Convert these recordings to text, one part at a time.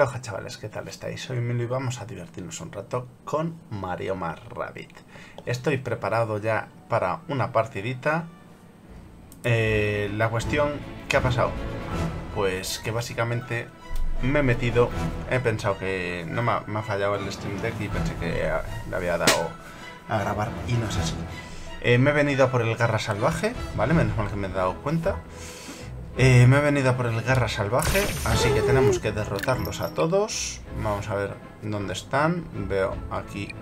Aloha chavales, ¿qué tal estáis? Soy Emilio y vamos a divertirnos un rato con Mario Mar Rabbit. Estoy preparado ya para una partidita. Eh, la cuestión, ¿qué ha pasado? Pues que básicamente me he metido, he pensado que no me ha, fallado el Stream Deck y pensé que le había dado a grabar y no es así. Eh, me he venido a por el Garra Salvaje, ¿vale? Menos mal que me he dado cuenta. Eh, me he venido por el Garra Salvaje, así que tenemos que derrotarlos a todos. Vamos a ver dónde están. Veo aquí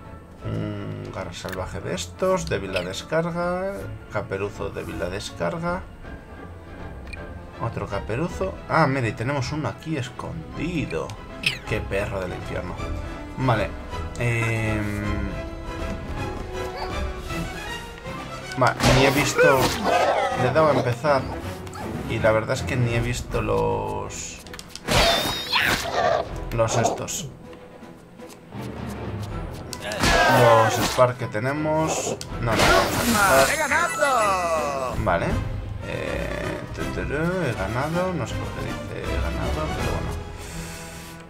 un Garra Salvaje de estos, débil la descarga, Caperuzo débil la descarga. Otro Caperuzo. Ah, mira, y tenemos uno aquí escondido. Qué perro del infierno. Vale. Eh... Vale, ni he visto... Le dado a empezar y la verdad es que ni he visto los... Los estos. Los Spark que tenemos... No, no, empezar. Vale. Eh, he ganado. No sé por qué dice he ganado, pero bueno.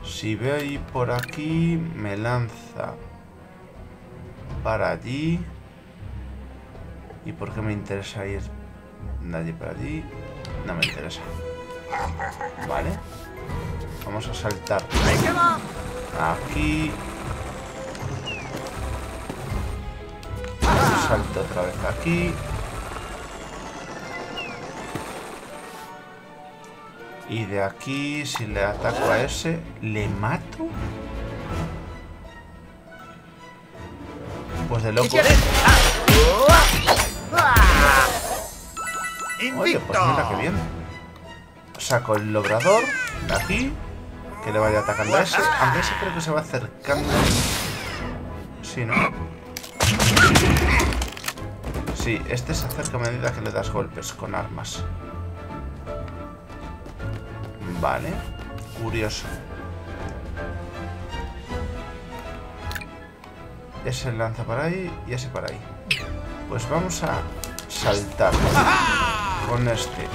Si veo ahí por aquí, me lanza para allí. ¿Y por qué me interesa ir de allí para allí? No me interesa. Vale. Vamos a saltar. Aquí. Salto otra vez aquí. Y de aquí, si le ataco a ese, ¿le mato? Pues de loco. Oye, pues mira qué bien. Saco el logrador de aquí. Que le vaya atacando a ese. Aunque ese creo que se va acercando. Sí, ¿no? Sí, este se acerca a medida que le das golpes con armas. Vale. Curioso. Ese lanza para ahí y ese para ahí. Pues vamos a saltar con este.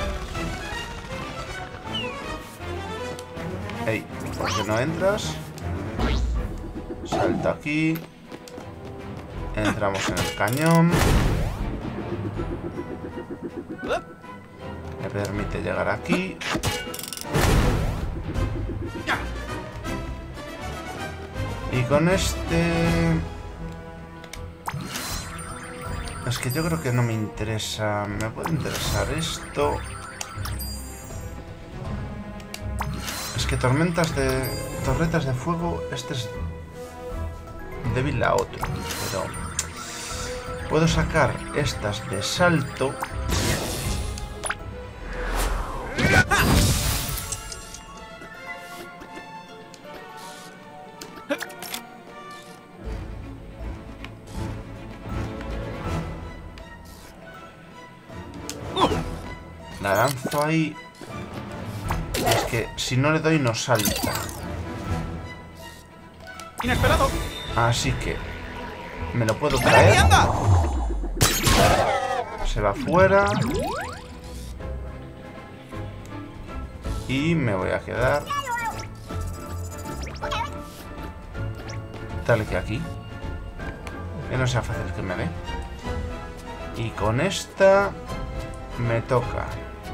Ey, ¿por qué no entras? Salta aquí. Entramos en el cañón. Me permite llegar aquí. Y con este... Es que yo creo que no me interesa... Me puede interesar esto... Es que tormentas de... Torretas de fuego... Este es... Débil a otro. Pero... Puedo sacar estas de salto... Ahí. Es que si no le doy no salta. Inesperado. Así que me lo puedo traer. Se va fuera. Y me voy a quedar tal que aquí. Que no sea fácil que me dé. Y con esta me toca,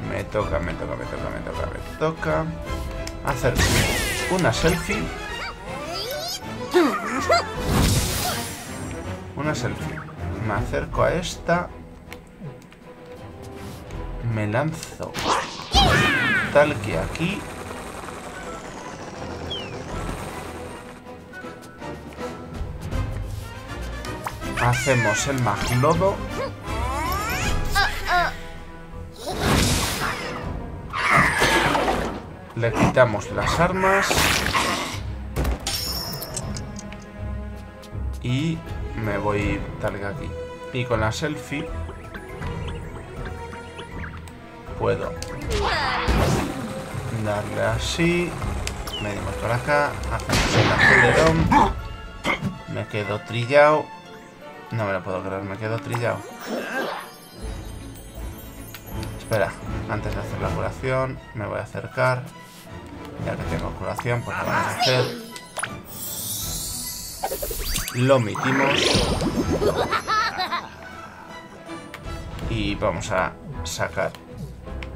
me toca, me toca, me toca, me toca, me toca hacer una selfie. Una selfie. Me acerco a esta. Me lanzo tal que aquí. Hacemos el maglodo. Le quitamos las armas. Y me voy tal que aquí. Y con la selfie puedo darle así. Venimos por acá. Hacemos el acelerón. Me quedo trillado. No me lo puedo creer, me quedo trillado. Espera, antes de hacer la curación, me voy a acercar. Ya que tengo curación, pues lo vamos a hacer. Lo omitimos. Y vamos a sacar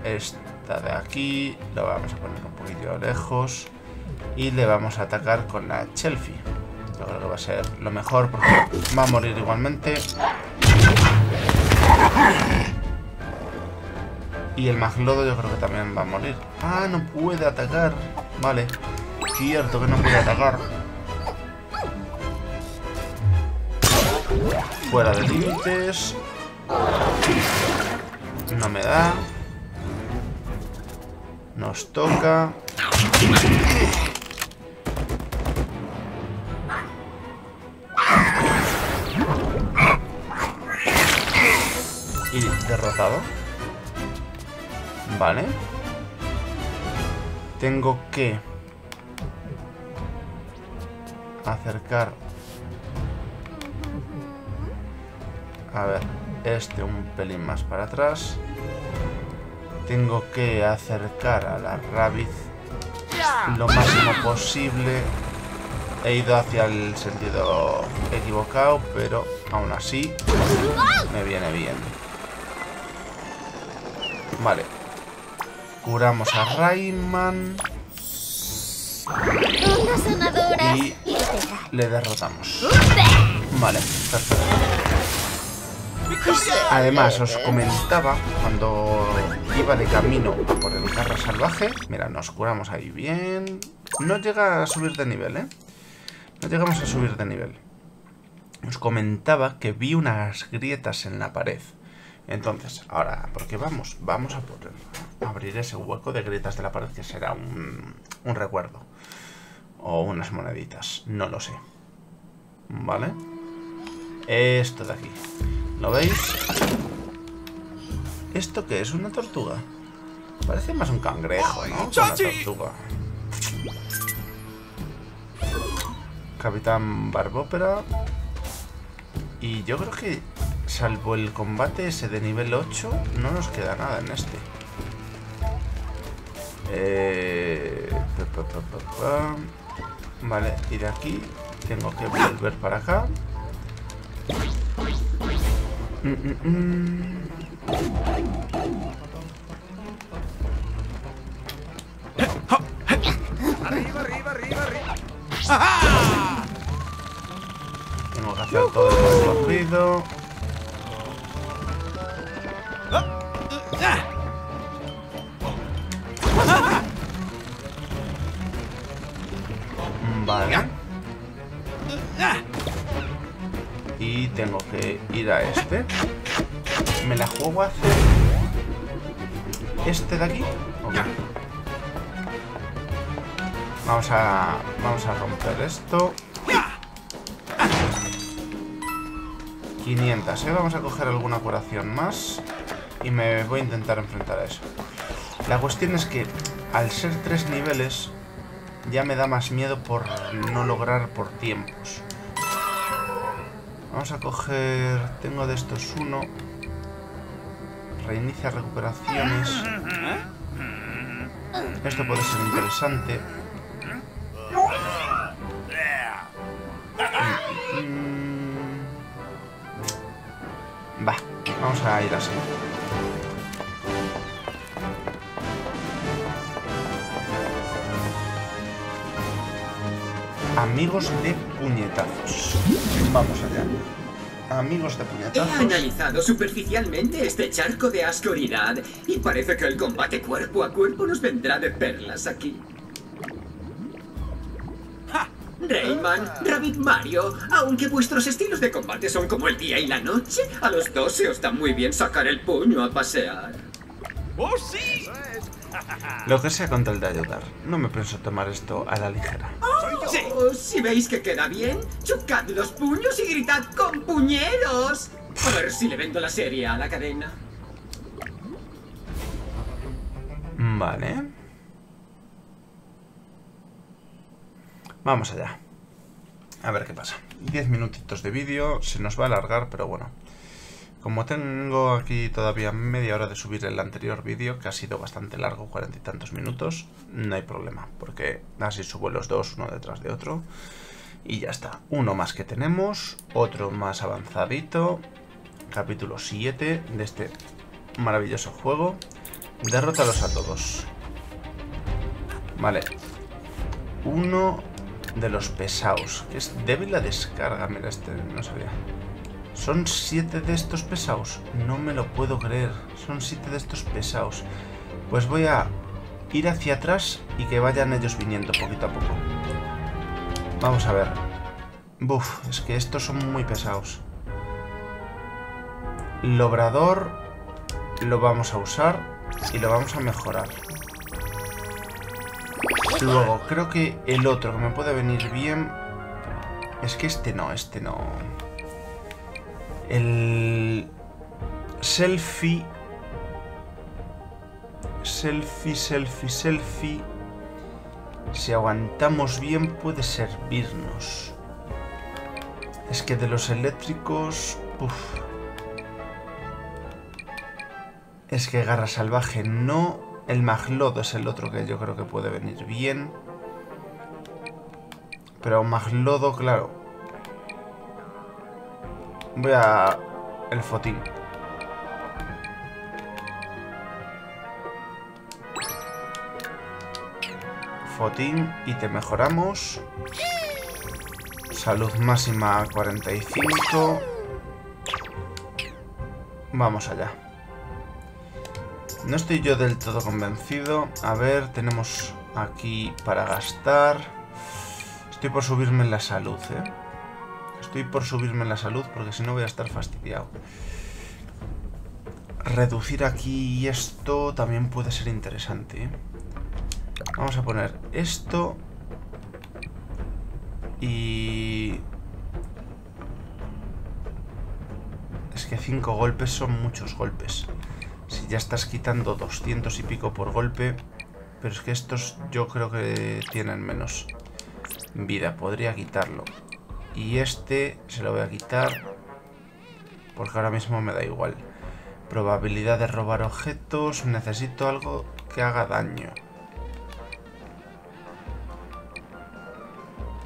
esta de aquí. Lo vamos a poner un poquito lejos. Y le vamos a atacar con la Chelfie. Yo creo que va a ser lo mejor porque va a morir igualmente. Y el Maglodo yo creo que también va a morir. Ah, no puede atacar. Vale. Cierto que no puede atacar. Fuera de límites. No me da. Nos toca. Y derrotado. Vale. Tengo que acercar a ver este un pelín más para atrás. Tengo que acercar a la Rabbit lo máximo posible. He ido hacia el sentido equivocado pero aún así me viene bien. Vale curamos a Rayman y le derrotamos. Vale, perfecto. Además, os comentaba cuando iba de camino por el carro salvaje. Mira, nos curamos ahí bien. No llega a subir de nivel, ¿eh? No llegamos a subir de nivel. Os comentaba que vi unas grietas en la pared. Entonces, ahora, ¿por qué vamos? Vamos a poder abrir ese hueco de grietas de la pared que será un, un recuerdo. O unas moneditas, no lo sé. ¿Vale? Esto de aquí. ¿Lo veis? ¿Esto qué es? ¿Una tortuga? Parece más un cangrejo, ¿no? Que una tortuga. Capitán Barbópera. Y yo creo que, salvo el combate ese de nivel 8, no nos queda nada en este. Eh... Vale, y de aquí tengo que volver para acá. Mm, mm, mm. Arriba, arriba, arriba, arriba. Tengo que hacer todo el recorrido. Y tengo que ir a este. ¿Me la juego a hacer este de aquí? Vamos a, vamos a romper esto. 500, ¿eh? Vamos a coger alguna curación más. Y me voy a intentar enfrentar a eso. La cuestión es que al ser tres niveles ya me da más miedo por no lograr por tiempos. Vamos a coger... Tengo de estos uno. Reinicia recuperaciones. Esto puede ser interesante. Mm. Va, vamos a ir así. Amigos de puñetazos. Vamos allá. Amigos de He puñetazos. analizado superficialmente este charco de ascoridad y parece que el combate cuerpo a cuerpo nos vendrá de perlas aquí. Rayman, Rabbit Mario, aunque vuestros estilos de combate son como el día y la noche, a los dos se os da muy bien sacar el puño a pasear. ¡Oh, sí! Lo que sea con tal de ayudar. No me pienso tomar esto a la ligera. Oh, si veis que queda bien, chocad los puños y gritad con puñeros. A ver si le vendo la serie a la cadena. Vale. Vamos allá. A ver qué pasa. 10 minutitos de vídeo. Se nos va a alargar, pero bueno. Como tengo aquí todavía media hora de subir el anterior vídeo, que ha sido bastante largo, cuarenta y tantos minutos, no hay problema, porque así subo los dos uno detrás de otro. Y ya está. Uno más que tenemos, otro más avanzadito. Capítulo 7 de este maravilloso juego. Derrótalos a todos. Vale. Uno de los pesados. Que es débil la descarga. Mira, este no sabía. Son siete de estos pesados. No me lo puedo creer. Son siete de estos pesados. Pues voy a ir hacia atrás y que vayan ellos viniendo poquito a poco. Vamos a ver. Buf, es que estos son muy pesados. Lobrador lo vamos a usar y lo vamos a mejorar. Luego, creo que el otro que me puede venir bien... Es que este no, este no... El... Selfie... Selfie, selfie, selfie... Si aguantamos bien puede servirnos. Es que de los eléctricos... Es que garra salvaje no... El Maglodo es el otro que yo creo que puede venir bien. Pero Maglodo, claro. Voy a... El Fotín. Fotín y te mejoramos. Salud máxima a 45. Vamos allá. No estoy yo del todo convencido. A ver, tenemos aquí para gastar. Estoy por subirme en la salud, ¿eh? Estoy por subirme la salud porque si no voy a estar fastidiado. Reducir aquí esto también puede ser interesante, ¿eh? Vamos a poner esto. Y... Es que 5 golpes son muchos golpes. Si ya estás quitando 200 y pico por golpe... Pero es que estos yo creo que tienen menos vida. Podría quitarlo. Y este se lo voy a quitar. Porque ahora mismo me da igual. Probabilidad de robar objetos. Necesito algo que haga daño.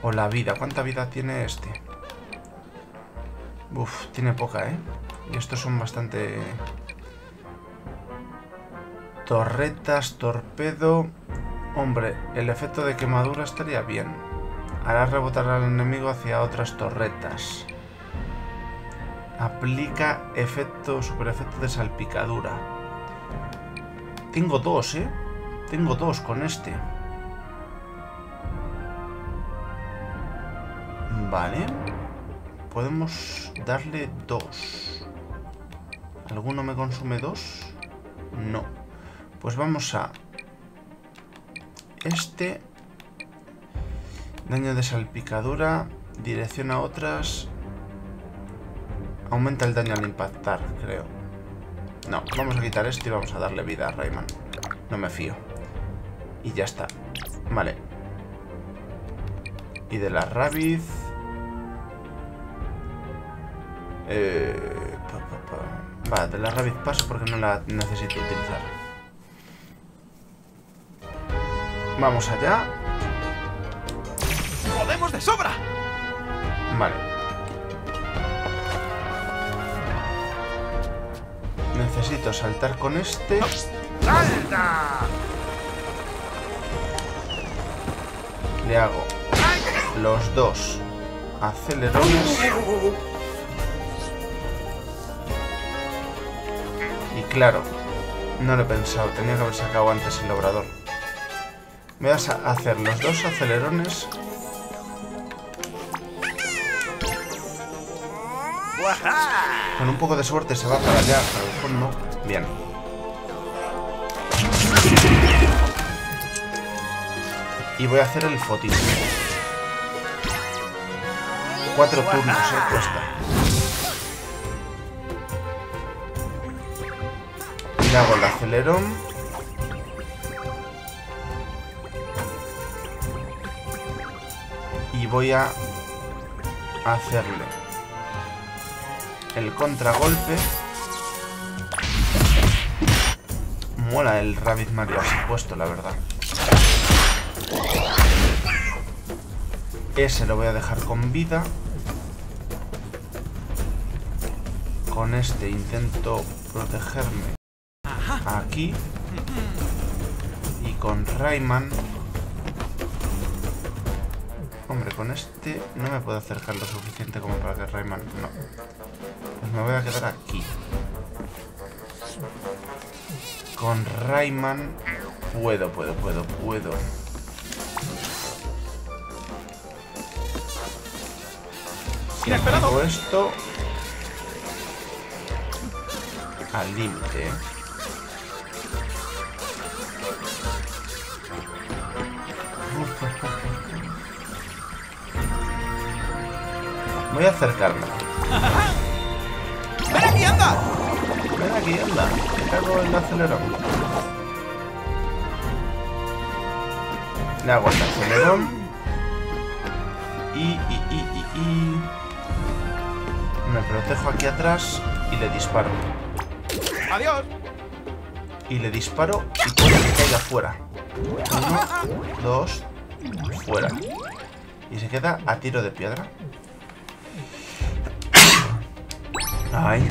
O la vida. ¿Cuánta vida tiene este? Uf, tiene poca, ¿eh? Y estos son bastante... Torretas, torpedo... Hombre, el efecto de quemadura estaría bien. Hará rebotar al enemigo hacia otras torretas. Aplica efecto, super efecto de salpicadura. Tengo dos, ¿eh? Tengo dos con este. Vale. Podemos darle dos. ¿Alguno me consume dos? No. Pues vamos a... Este... Daño de salpicadura. Dirección a otras. Aumenta el daño al impactar, creo. No, vamos a quitar esto y vamos a darle vida a Rayman. No me fío. Y ya está. Vale. Y de la Rabbit... Eh. Va, de la Rabbit paso porque no la necesito utilizar. Vamos allá. ¡Podemos de sobra! Vale. Necesito saltar con este. ¡Salta! Le hago los dos acelerones. Y claro, no lo he pensado. Tenía que haber sacado antes el obrador. Voy a sa- hacer los dos acelerones. Con un poco de suerte se va para allá, pero después no. Bien. Y voy a hacer el fotín. Cuatro turnos, eh, cuesta. Le hago el acelerón. Y voy a hacerle el contragolpe. Mola el Rabbit Mario así puesto, la verdad. Ese lo voy a dejar con vida. Con este intento protegerme aquí. Y con Rayman... Hombre, con este no me puedo acercar lo suficiente como para que Rayman... No. Me voy a quedar aquí. Con Rayman... Puedo, puedo, puedo, puedo. Hago esto... Al límite. Voy a acercarme. ¡Ven aquí, anda! Ven aquí, anda. Te cago el acelerón. Le hago el acelerón. Y, y, y, y, y... Me protejo aquí atrás y le disparo. ¡Adiós! Y le disparo y puede que caiga fuera. Uno, dos, fuera. Y se queda a tiro de piedra. Ay.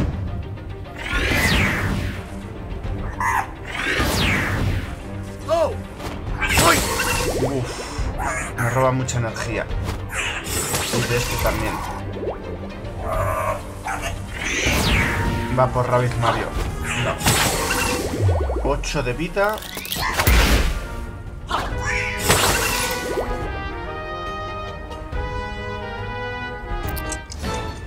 Roba mucha energía. Y de este también. Va por Rabbit Mario. No. 8 de vida.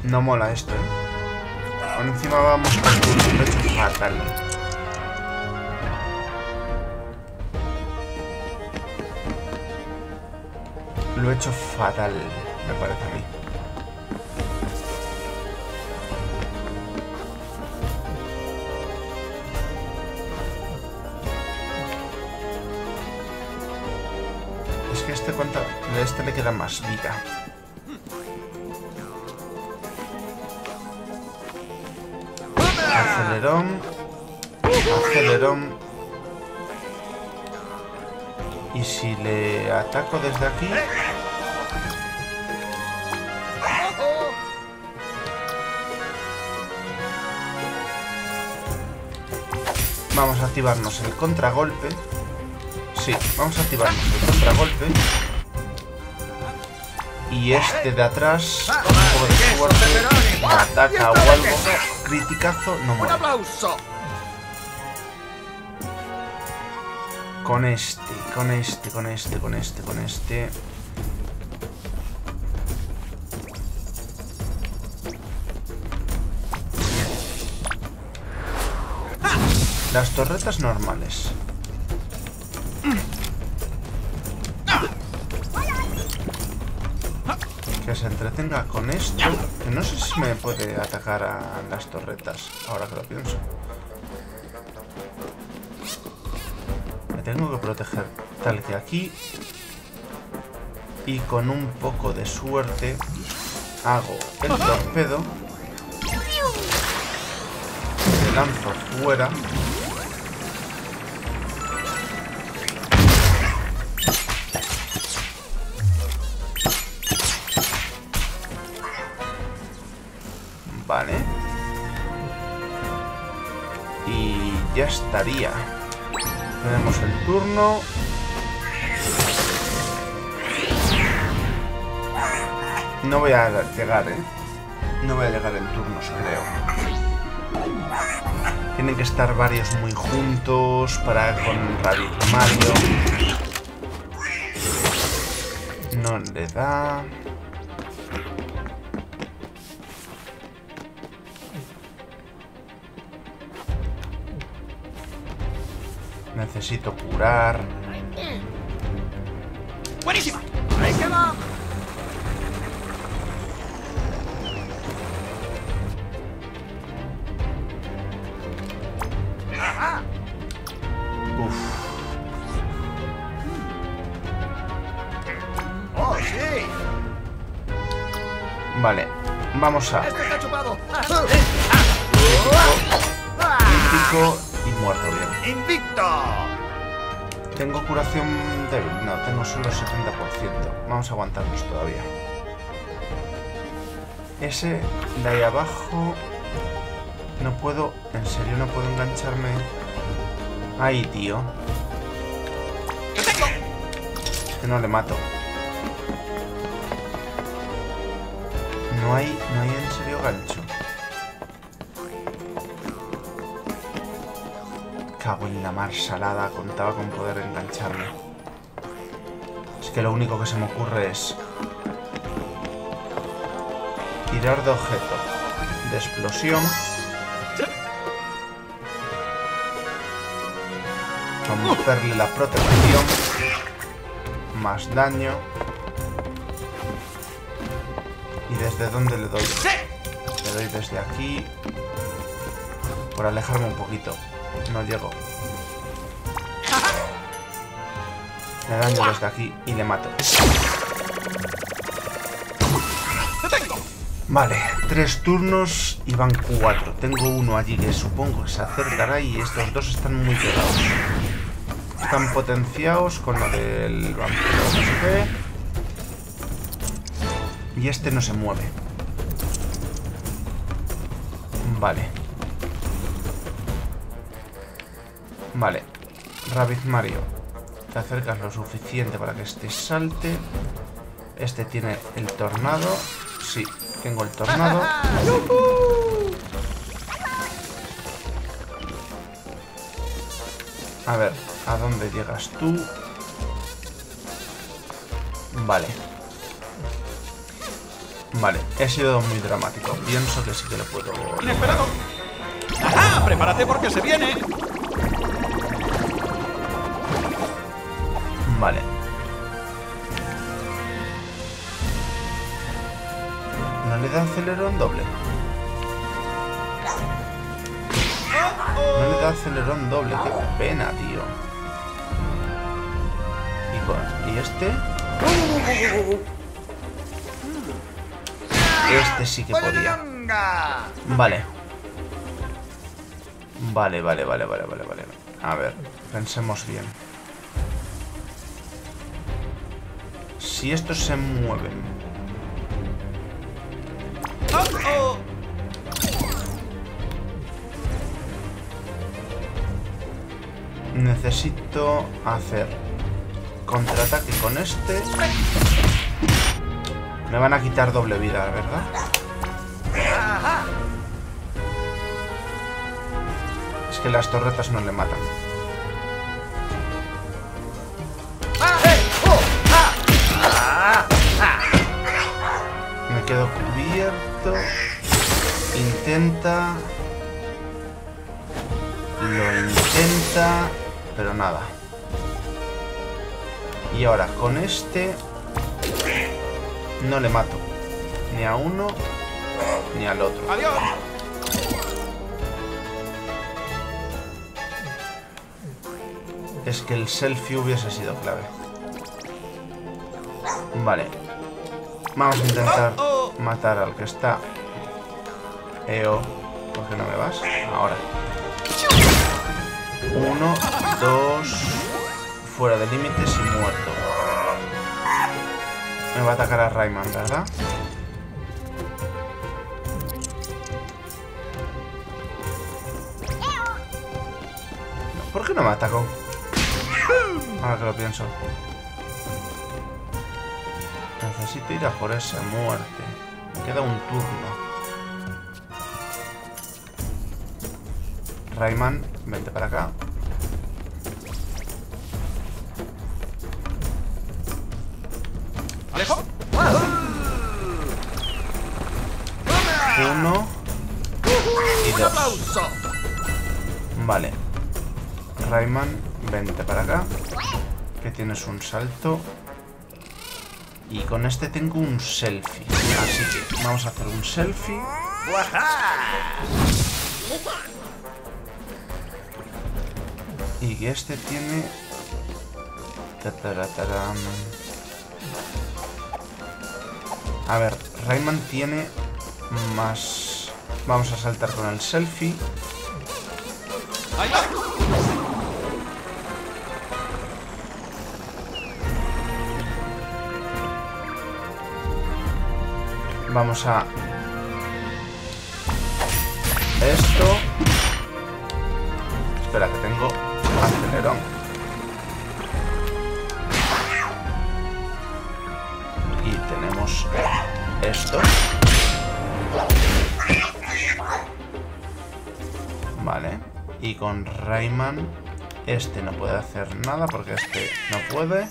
No mola esto, ¿eh? Por encima vamos con fatal. Lo he hecho fatal, me parece a mí. Es que este cuenta, a este le queda más vida. Acelerón. Acelerón. Y si le ataco desde aquí... Vamos a activarnos el contragolpe. Sí, vamos a activarnos el contragolpe. Y este de atrás, un de ataca o algo. Criticazo, no ¡Un muere. Con este, con este, con este, con este, con este. Las torretas normales. Que se entretenga con esto. Que no sé si me puede atacar a las torretas, ahora que lo pienso. Tengo que proteger tal que aquí. Y con un poco de suerte hago el torpedo. Le lanzo fuera. Vale. Y ya estaría. Tenemos el turno. No voy a llegar, ¿eh? No voy a llegar en turnos, creo. Tienen que estar varios muy juntos para con Rabbit Mario. No le da. Necesito curar. ¡Buenísima! ¡Ahí queda! ¡Oh, sí! Vale. Vamos a ¡Este está chupado! crítico Y muerto bien. Tengo curación débil. No, tengo solo 70%. Vamos a aguantarnos todavía. Ese de ahí abajo... No puedo... En serio, no puedo engancharme... Ahí, tío. Que no le mato. No hay... No hay en serio gancho. Cago en la mar salada, contaba con poder engancharme. Es que lo único que se me ocurre es... Tirar de objeto. De explosión. Romperle la protección. Más daño. ¿Y desde dónde le doy? Le doy desde aquí. Por alejarme un poquito. No llego. Le daño desde aquí y le mato. Vale, tres turnos y van cuatro. Tengo uno allí que supongo que se acercará y estos dos están muy pegados. Están potenciados con lo del vampiro no sé qué. Y este no se mueve. Vale. Vale. Rabbit Mario. Te acercas lo suficiente para que este salte. Este tiene el tornado. Sí, tengo el tornado. A ver, ¿a dónde llegas tú? Vale. Vale, he sido muy dramático. Pienso que sí que lo puedo... ¡Inesperado! ¡Ajá! ¡Prepárate porque se viene! Da acelerón doble? No le da acelerón doble, qué pena, tío. ¿Y, con- ¿y este? Este sí que podía. Vale. Vale, vale, vale, vale, vale, vale. A ver, pensemos bien. Si estos se mueven... ¡Oh! Necesito hacer contraataque con este. Me van a quitar doble vida, ¿verdad? Es que las torretas no le matan. Intenta. Lo intenta. Pero nada. Y ahora con este. No le mato. Ni a uno. Ni al otro. ¡Adiós! Es que el selfie hubiese sido clave. Vale. Vamos a intentar matar al que está. Eo. ¿Por qué no me vas? Ahora. Uno, dos. Fuera de límites y muerto. Me va a atacar a Rayman, ¿verdad? ¿Por qué no me atacó? Ahora que lo pienso. Necesito ir a por esa muerte. Me queda un turno. Rayman, vente para acá. ¡Alejo! Uno y ¡Un dos. aplauso! Vale. Rayman, vente para acá. Que tienes un salto. Y con este tengo un selfie. Así que vamos a hacer un selfie. Y este tiene... A ver, Rayman tiene más... Vamos a saltar con el selfie. Vamos a... Esto... Espera, que tengo acelerón. Y tenemos esto. Vale. Y con Rayman... Este no puede hacer nada porque este no puede.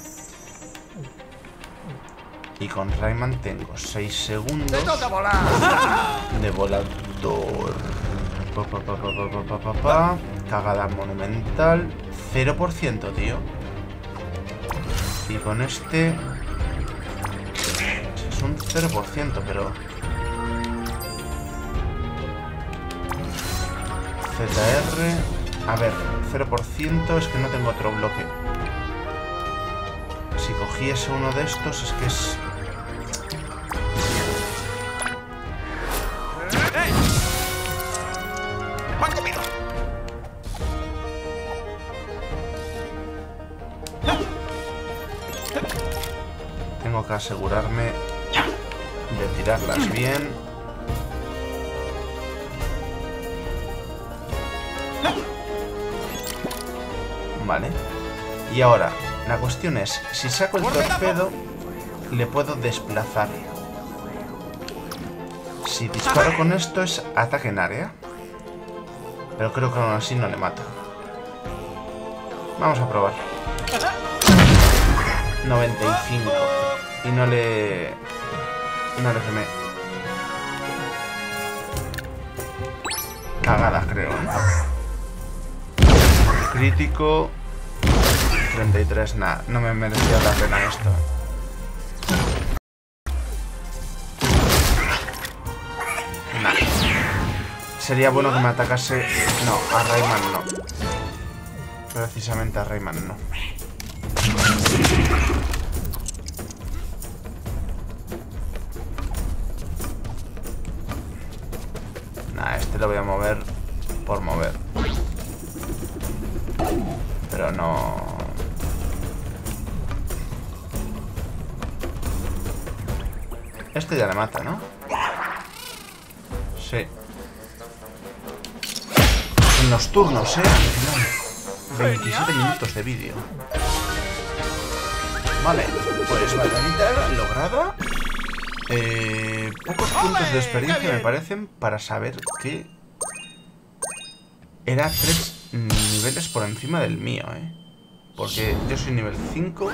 Y con Rayman tengo 6 segundos ¡Te toca volar! de volador. Pa, pa, pa, Cagada monumental. 0%, tío. Y con este... Es un 0%, pero... ZR... A ver, 0% es que no tengo otro bloque. Si cogiese uno de estos es que es... asegurarme de tirarlas bien. Vale. Y ahora, la cuestión es, si saco el torpedo, le puedo desplazar. Si disparo con esto es ataque en área. Pero creo que aún así no le mato. Vamos a probar. 95. Y no le... No le quemé. Cagada, creo. Crítico. 33, nada. No me merecía la pena esto. Nah. Sería bueno que me atacase... No, a Rayman no. Precisamente a Rayman no. Lo voy a mover por mover. Pero no... Este ya le mata, ¿no? Sí. En los turnos, ¿eh? 27 minutos de vídeo. Vale, pues batallita lograda. Eh, pocos puntos de experiencia me parecen para saber que era tres niveles por encima del mío, ¿eh? Porque yo soy nivel 5,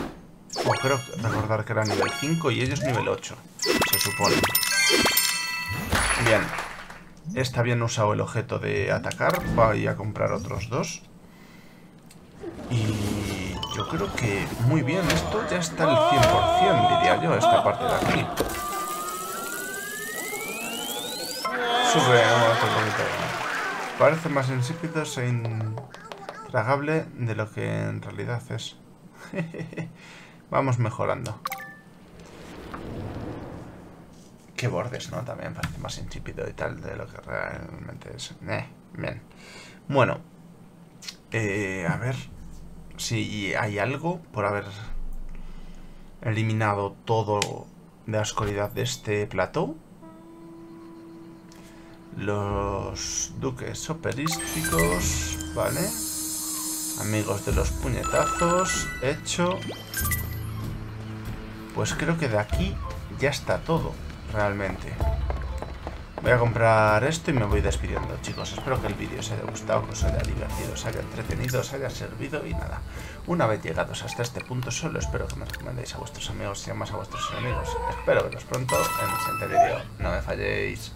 o creo recordar que era nivel 5 y ellos nivel 8, se supone. Bien, está bien usado el objeto de atacar, voy a comprar otros dos. Y yo creo que muy bien, esto ya está al 100%, diría yo, esta parte de aquí. Parece más insípido e intragable de lo que en realidad es. Vamos mejorando. Qué bordes, ¿no? También parece más insípido y tal de lo que realmente es. Eh, bien. Bueno. Eh, a ver si hay algo por haber eliminado todo de la oscuridad de este plató. Los duques operísticos, ¿vale? Amigos de los puñetazos, hecho. Pues creo que de aquí ya está todo, realmente. Voy a comprar esto y me voy despidiendo, chicos. Espero que el vídeo os haya gustado, que os haya divertido, os haya entretenido, os haya servido y nada. Una vez llegados hasta este punto, solo espero que me recomendéis a vuestros amigos y además a vuestros enemigos. Espero veros pronto en el siguiente vídeo. No me falléis.